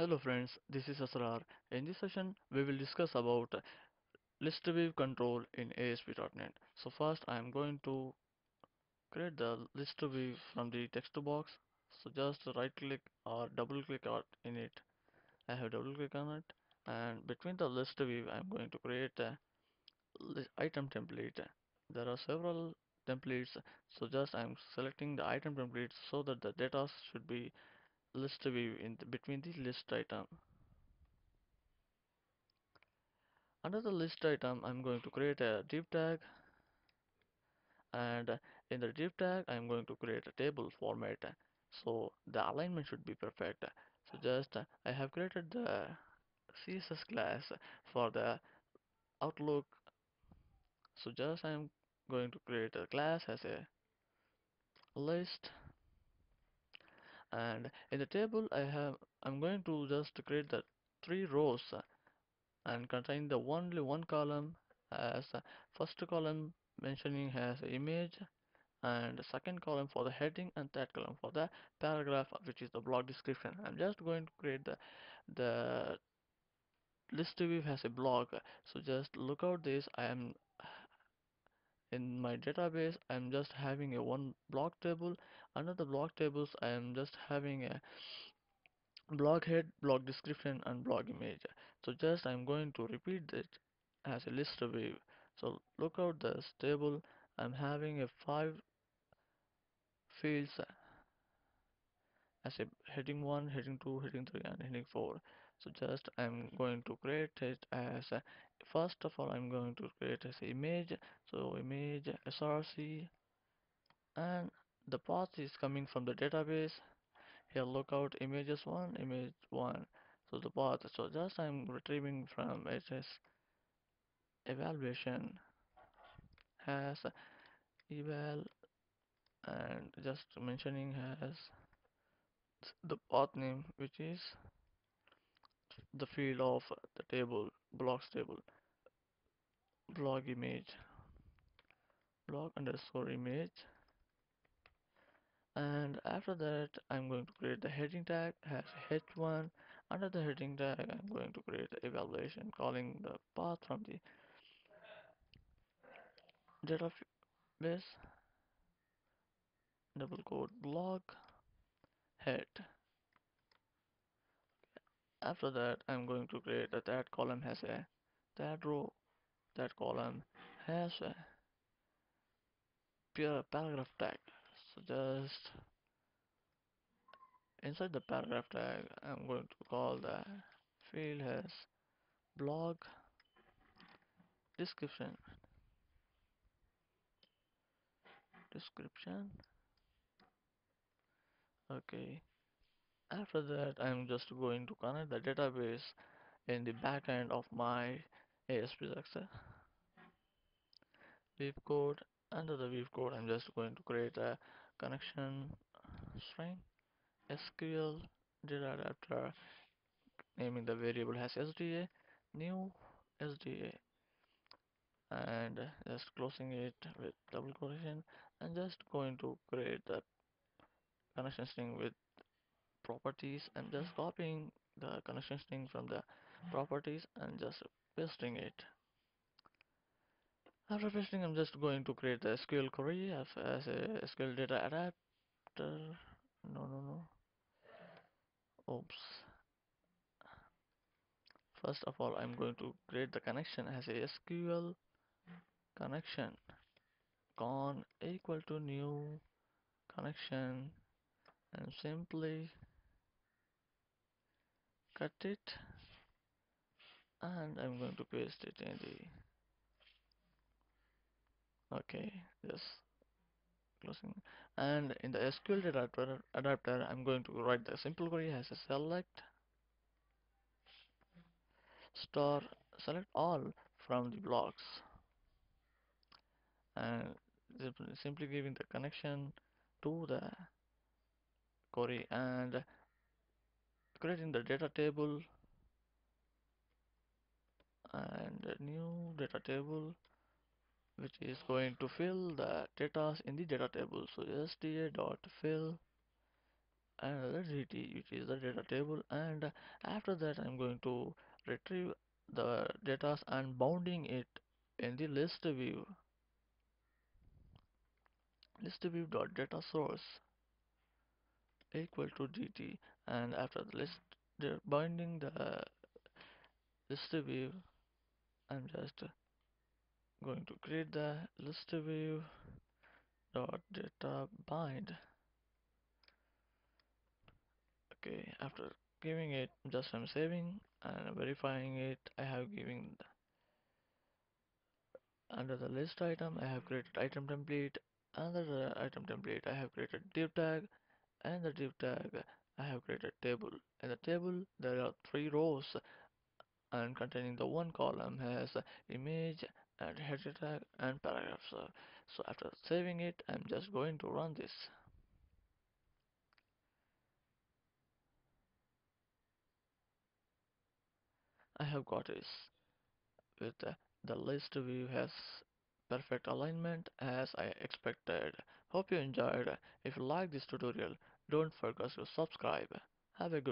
Hello friends, this is Asrar. In this session, we will discuss about list view control in ASP.NET. So first, I am going to create the list view from the text box. So just right click or double click in it. I have double click on it and between the list view, I am going to create a item template. There are several templates, so just I am selecting the item template so that the data should be list view in the, between the list item. Under the list item, I'm going to create a div tag and in the div tag, I'm going to create a table format. So the alignment should be perfect. So just uh, I have created the CSS class for the Outlook. So just I'm going to create a class as a list and in the table I have I'm going to just create the three rows uh, and contain the only one column as uh, first column mentioning has image and second column for the heading and third column for the paragraph which is the blog description. I'm just going to create the the list view has a blog so just look out this I am in my database I'm just having a one blog table. The blog tables I am just having a blog head blog description and blog image. So just I'm going to repeat it as a list view so look out this table. I'm having a five fields as a heading 1 heading 2 heading 3 and heading 4 so just I'm going to create it as a, first of all I'm going to create as image. So image src and the path is coming from the database. Here look out images 1 image 1 so the path so just I'm retrieving from its evaluation has eval and just mentioning has the path name which is the field of the table blogs table blog image blog underscore image. And after that I'm going to create the heading tag has h1 under the heading tag I'm going to create the evaluation calling the path from the database double quote blog head after that I'm going to create that that column has a that row that column has a pure paragraph tag. So just inside the paragraph tag I'm going to call the field as blog description. Description okay. After that I'm just going to connect the database in the backend of my ASP.NET View code under the View code I'm just going to create a connection string SQL data adapter naming the variable as SDA new SDA and just closing it with double quotation and just going to create the connection string with properties and just mm-hmm. copying the connection string from the properties and just pasting it. After pasting I'm just going to create the SQL query as, as a SQL data adapter. No no no. Oops. First of all I'm going to create the connection as a SQL connection. Con equal to new connection and simply cut it and I'm going to paste it in the okay just closing. And in the SQL adapter, adapter I'm going to write the simple query as a select star select all from the blogs. And simply giving the connection to the query and creating the data table and new data table which is going to fill the data in the data table. So sda dot fill another DT which is the data table and after that I'm going to retrieve the data and bounding it in the list view. List view dot data source equal to dt and after the list the binding the list view I'm just going to create the list view dot data bind. Okay after giving it just I'm saving and verifying it. I have given under the list item I have created item template. Under the item template I have created div tag and the div tag. I have created table. In the table there are three rows and containing the one column has image and header tag and paragraphs. So after saving it I'm just going to run this. I have got this with the list view has perfect alignment as I expected. Hope you enjoyed. If you like this tutorial, don't forget to subscribe. Have a good